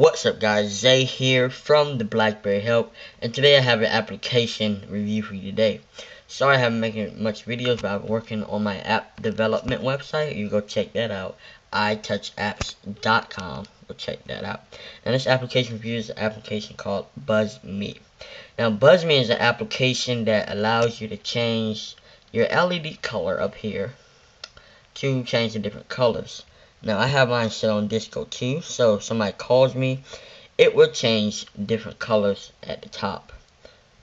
What's up guys, Zay here from the Blackberry Help, and today I have an application review for you today. Sorry I haven't making much videos, but I'm working on my app development website. You go check that out, itouchapps.com. Go check that out. And this application review is an application called BuzzMe. Now BuzzMe is an application that allows you to change your LED color up here to change the different colors. Now I have mine set on disco too, so if somebody calls me, it will change different colors at the top.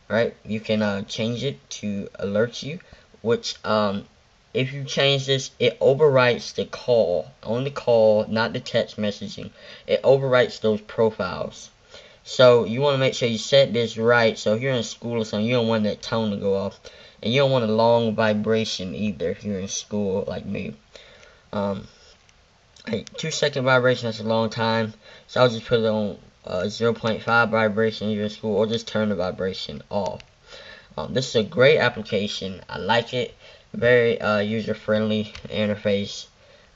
Right? You can uh, change it to alert you, which um, if you change this, it overwrites the call, on the call, not the text messaging. It overwrites those profiles. So you want to make sure you set this right. So if you're in school or something, you don't want that tone to go off, and you don't want a long vibration either if you're in school like me. Um, two second vibration, that's a long time. So I'll just put it on uh, 0.5 vibration in your school or just turn the vibration off. Um, this is a great application. I like it. Very uh, user friendly interface.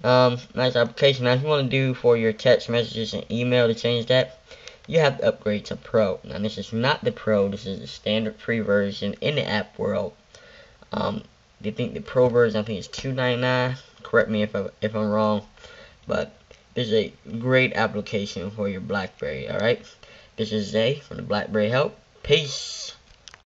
Um, nice application. Now, if you want to do for your text messages and email to change that, you have to upgrade to Pro. Now, this is not the Pro. This is the standard free version in the app world. Um, you think the Pro version, I think it's $2.99. Correct me if, I, if I'm wrong. But this is a great application for your BlackBerry, alright? This is Zay from the BlackBerry Help. Peace.